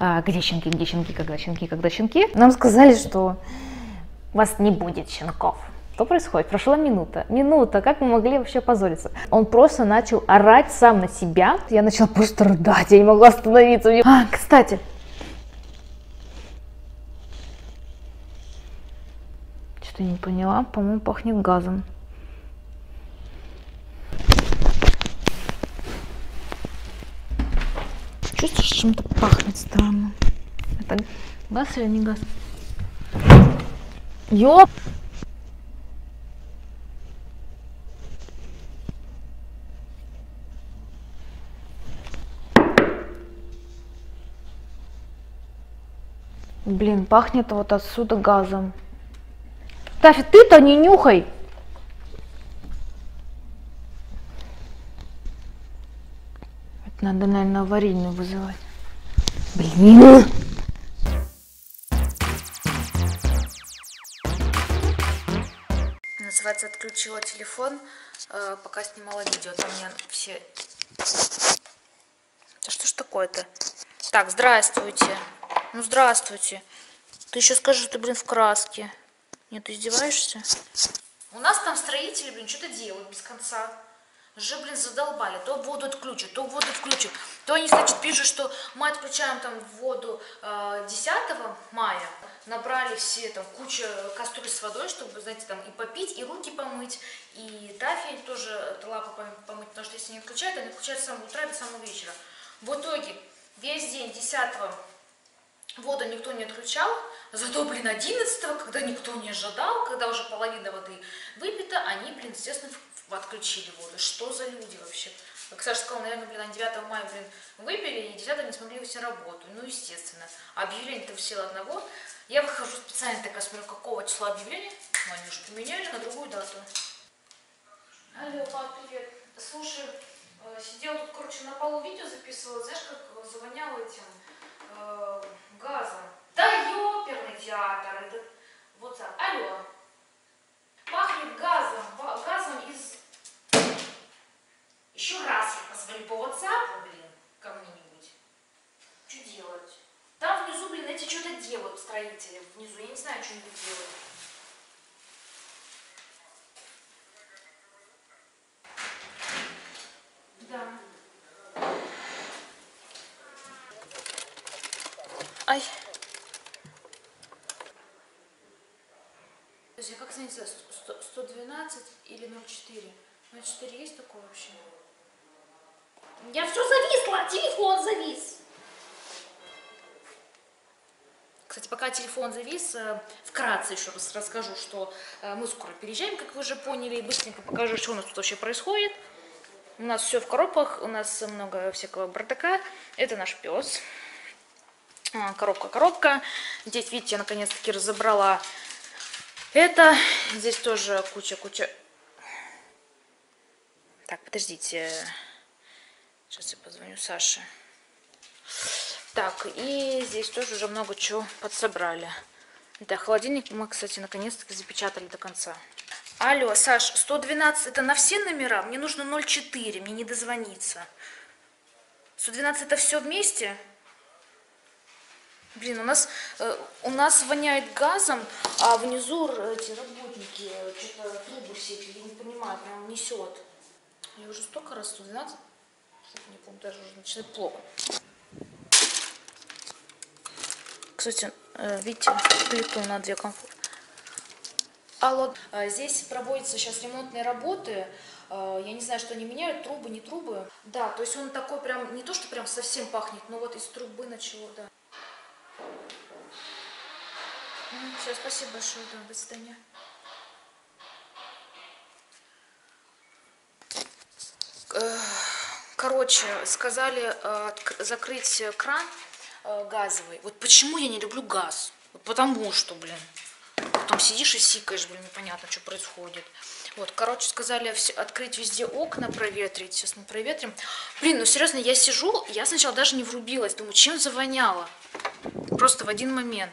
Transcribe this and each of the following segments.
а, где щенки, где щенки, когда щенки, когда щенки. Нам сказали, что у вас не будет щенков. Что происходит? Прошла минута. Минута. Как мы могли вообще позориться? Он просто начал орать сам на себя. Я начала просто рыдать. Я не могла остановиться. А, кстати. Что-то не поняла. По-моему, пахнет газом. Чувствуешь, чем-то пахнет странно. Это газ или не газ? Ёп! Блин, пахнет вот отсюда газом. Тафи, ты-то не нюхай! Надо, наверное, аварийную вызывать. Блин! Называется, отключила телефон, э, пока снимала видео. Там мне все... Да что ж такое-то? Так, здравствуйте. Ну, здравствуйте. Ты еще скажешь, что ты, блин, в краске. Нет, ты издеваешься? У нас там строители, блин, что-то делают без конца. Уже, блин, задолбали. То воду отключат, то воду включат. То они, значит, пишут, что мы отключаем там воду э, 10 мая. Набрали все там кучу кастрюль с водой, чтобы, знаете, там и попить, и руки помыть, и тафель тоже лапы помыть. Потому что если не отключают, они отключают с самого утра до самого вечера. В итоге весь день 10 Воду никто не отключал, зато, блин, 11 когда никто не ожидал, когда уже половина воды выпита, они, блин, естественно, отключили воду. Что за люди вообще? Как Саша сказал, наверное, блин, на 9 мая, блин, выпили, и 10 не смогли выйти работу. Ну, естественно. Объявление-то все одного. Я выхожу специально такая, смотрю, какого числа объявление. Ну, они уже поменяли на другую дату. Алло, пап, привет. Слушай, э, сидела тут, короче, на полу видео записывала, знаешь, как звоняла этим э, газом. Да ёперный театр, этот WhatsApp. Алло. Пахнет газом, газом из... Еще раз я позвоню по WhatsApp, блин, кому-нибудь. Что делать? Там внизу, блин, эти что-то делают, строители внизу. Я не знаю, что они делают. Да. Ай. Подожди, как снится? 112 или 04? 04 есть такое вообще? Я все зависла, телефон завис. Кстати, пока телефон завис, э, вкратце еще раз расскажу, что э, мы скоро переезжаем, как вы уже поняли, и быстренько покажу, что у нас тут вообще происходит. У нас все в коробках, у нас много всякого бардака. Это наш пес. А, коробка, коробка. Здесь, видите, я наконец-таки разобрала это. Здесь тоже куча-куча... Так, подождите. Сейчас я позвоню Саше. Так, и здесь тоже уже много чего подсобрали. Да, холодильник мы, кстати, наконец-таки запечатали до конца. Алло, Саш, 112 это на все номера? Мне нужно 04, мне не дозвониться. 112 это все вместе? Блин, у нас, э, у нас воняет газом, а внизу эти работники э, что-то трубы все эти, я не понимаю, прям несет. Я уже столько раз 112, не помню, даже уже начинает плохо. Кстати, э, видите, плиту на две комфорт. Алло, э, здесь проводятся сейчас ремонтные работы. Э, я не знаю, что они меняют, трубы, не трубы. Да, то есть он такой прям, не то, что прям совсем пахнет, но вот из трубы начало, да. Все, спасибо большое, да, до свидания. Короче, сказали э, закрыть кран э, газовый. Вот почему я не люблю газ? Вот потому что, блин. Потом сидишь и сикаешь, блин, непонятно, что происходит. Вот, короче, сказали открыть везде окна, проветрить. Сейчас мы проветрим. Блин, ну серьезно, я сижу, я сначала даже не врубилась. Думаю, чем завоняло? Просто в один момент.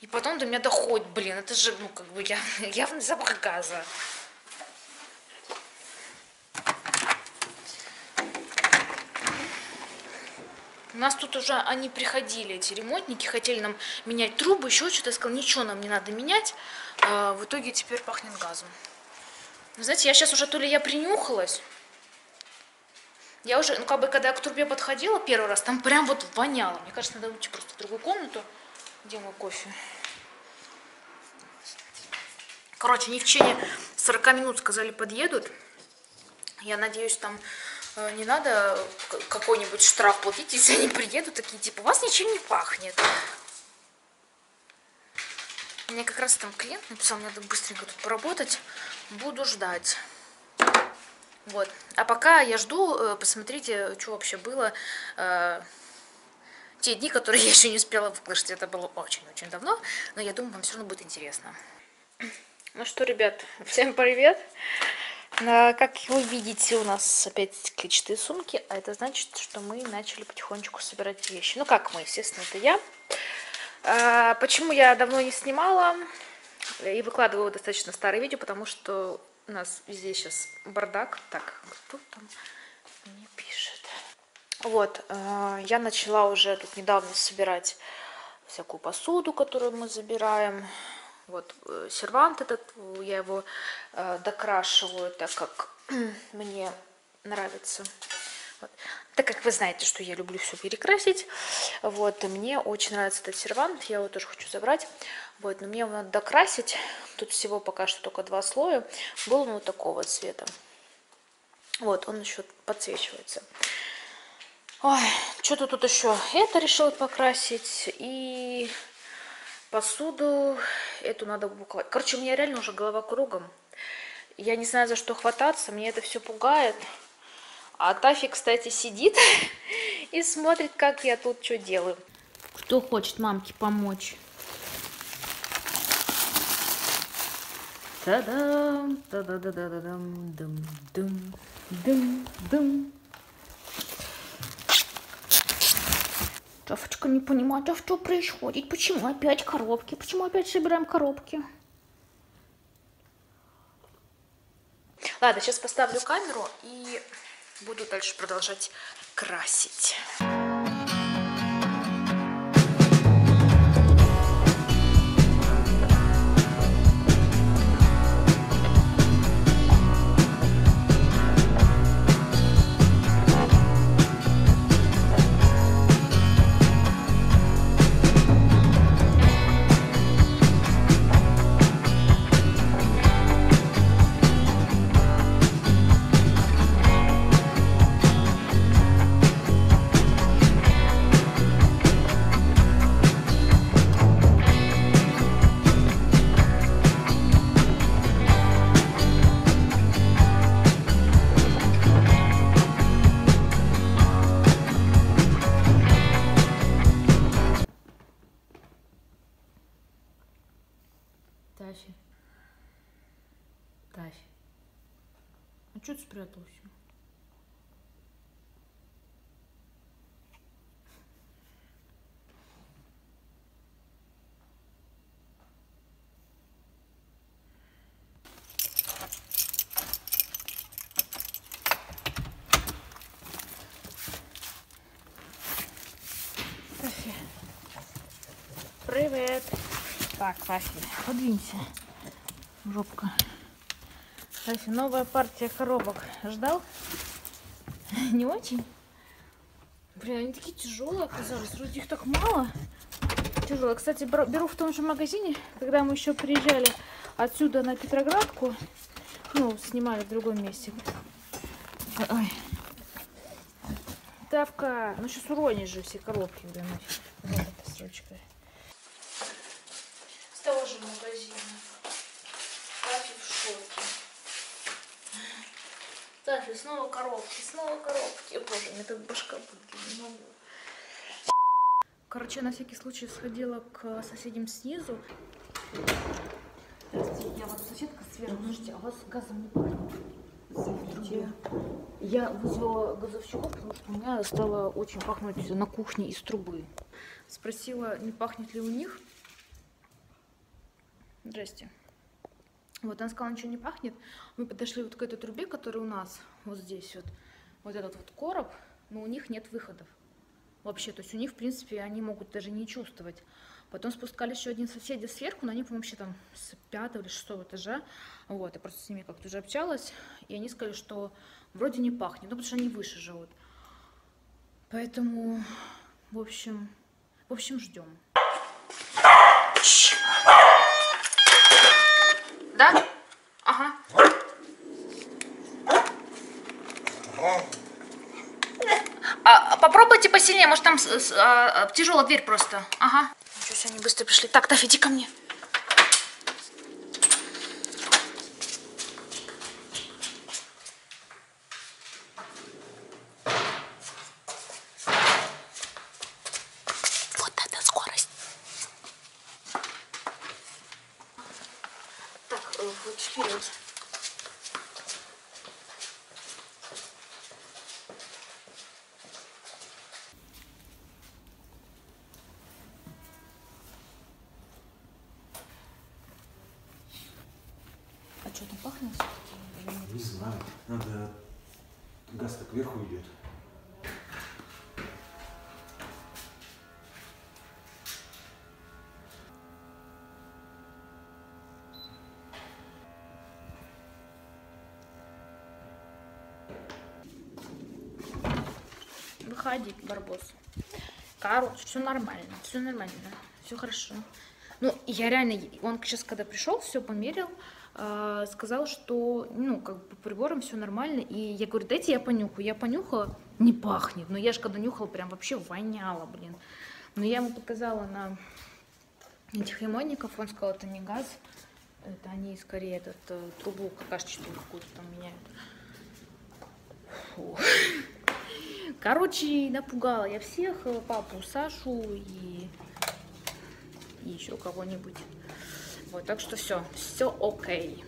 И потом до меня доходит, блин, это же, ну, как бы, я, явный запах газа. Нас тут уже они приходили, эти ремонтники, хотели нам менять трубы, еще что-то. Я сказала, ничего нам не надо менять. А в итоге теперь пахнет газом. Вы знаете, я сейчас уже то ли я принюхалась, я уже, ну как бы, когда я к трубе подходила первый раз, там прям вот воняло. Мне кажется, надо уйти просто в другую комнату. Где мой кофе? Короче, они в течение 40 минут сказали подъедут. Я надеюсь, там не надо какой-нибудь штраф платить, если они приедут, такие типа, у вас ничем не пахнет. Мне как раз там клиент написал, мне надо быстренько тут поработать. Буду ждать. Вот. А пока я жду, э, посмотрите, что вообще было. Э, те дни, которые я еще не успела выложить, это было очень-очень давно, но я думаю, вам все равно будет интересно. Ну что, ребят, всем привет! Как вы видите, у нас опять клетчатые сумки, а это значит, что мы начали потихонечку собирать вещи. Ну как мы, естественно, это я. А, почему я давно не снимала и выкладываю достаточно старые видео, потому что у нас везде сейчас бардак. Так, кто там мне пишет? Вот, а, я начала уже тут недавно собирать всякую посуду, которую мы забираем. Вот э, сервант этот, я его э, докрашиваю, так как мне нравится. Вот. Так как вы знаете, что я люблю все перекрасить, вот, мне очень нравится этот сервант, я его тоже хочу забрать. Вот, но мне его надо докрасить. Тут всего пока что только два слоя. Был он вот такого цвета. Вот, он еще подсвечивается. Ой, что-то тут еще это решила покрасить. И посуду эту надо буквально... Короче, у меня реально уже голова кругом. Я не знаю, за что хвататься, мне это все пугает. А Тафи, кстати, сидит и смотрит, как я тут что делаю. Кто хочет мамке помочь? Та-дам, та-да-да-да-дам, дам, дам, Тафочка не понимает, а что происходит? Почему опять коробки? Почему опять собираем коробки? Ладно, сейчас поставлю камеру и буду дальше продолжать красить. Тася. Тася. А что ты спрятался? Привет. Так, Вафель, подвинься. Жопка. Вафель, новая партия коробок. Ждал? Не очень? Блин, они такие тяжелые оказались. Вроде их так мало. Тяжелые. Кстати, беру в том же магазине, когда мы еще приезжали отсюда на Петроградку. Ну, снимали в другом месте. Ой. Давка. Ну, сейчас уронишь же все коробки, блин. Вот эта срочка того же магазина. Тафи в шоке. Тафи, снова коробки, снова коробки. Боже, мне так башка будет, не могу. Короче, на всякий случай сходила к соседям снизу. Здравствуйте, я вот соседка сверху. Слушайте, а у вас газом не пахнет? Я вызвала газовщиков, потому что у меня стало очень пахнуть на кухне из трубы. Спросила, не пахнет ли у них. Здрасте. Вот она сказала, ничего не пахнет. Мы подошли вот к этой трубе, которая у нас вот здесь вот. Вот этот вот короб, но у них нет выходов. вообще. То есть у них, в принципе, они могут даже не чувствовать. Потом спускались еще один соседи сверху, но они, по-моему, вообще там с пятого или шестого этажа. Вот, я просто с ними как-то уже общалась, и они сказали, что вроде не пахнет, ну, потому что они выше живут. Поэтому, в общем, в общем, ждем. Да? Ага. А, попробуйте посильнее, может там а, тяжелая дверь просто. Ага. Ничего себе, они быстро пришли. Так, Таф, иди ко мне. Вот это скорость. Так, э, вот вперед. Что, там пахнет все-таки? Не знаю. Надо... Газ так кверху идет. Выходи, Барбос. Короче, все нормально, все нормально, все хорошо. Ну, я реально, он сейчас, когда пришел, все померил, сказал, что, ну, как по приборам все нормально. И я говорю, дайте я понюхаю. Я понюхала, не пахнет. Но я же когда нюхала, прям вообще воняла, блин. Но я ему показала на этих лимонников, он сказал, это не газ, это они скорее этот э, трубу какашечную какую-то там меняют. Фу. Короче, напугала я всех, э, папу, Сашу и, и еще кого-нибудь. Вот, так что все, все окей.